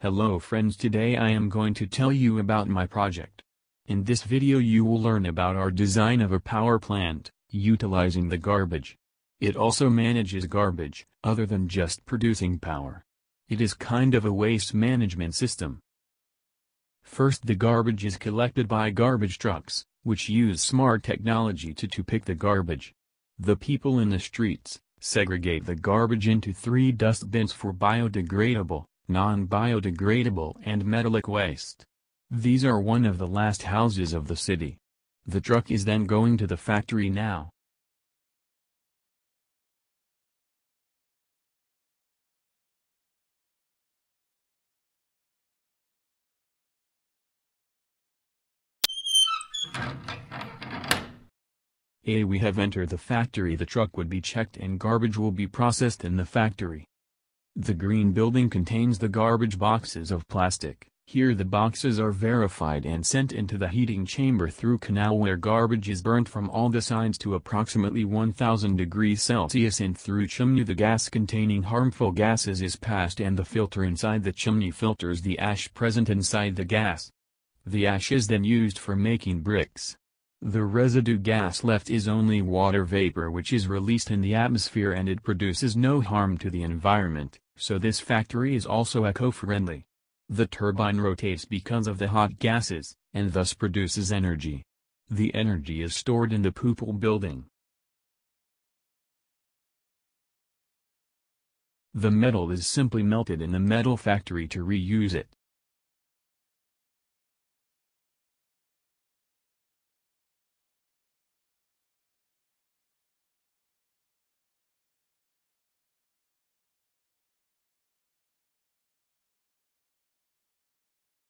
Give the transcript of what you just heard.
Hello friends today I am going to tell you about my project. In this video you will learn about our design of a power plant, utilizing the garbage. It also manages garbage, other than just producing power. It is kind of a waste management system. First the garbage is collected by garbage trucks, which use smart technology to, to pick the garbage. The people in the streets, segregate the garbage into three dustbins for biodegradable, non-biodegradable and metallic waste. These are one of the last houses of the city. The truck is then going to the factory now. A we have entered the factory the truck would be checked and garbage will be processed in the factory. The green building contains the garbage boxes of plastic. Here the boxes are verified and sent into the heating chamber through canal where garbage is burnt from all the sides to approximately 1000 degrees Celsius and through chimney the gas containing harmful gases is passed and the filter inside the chimney filters the ash present inside the gas. The ash is then used for making bricks. The residue gas left is only water vapor which is released in the atmosphere and it produces no harm to the environment, so this factory is also eco-friendly. The turbine rotates because of the hot gases, and thus produces energy. The energy is stored in the pupil building. The metal is simply melted in the metal factory to reuse it.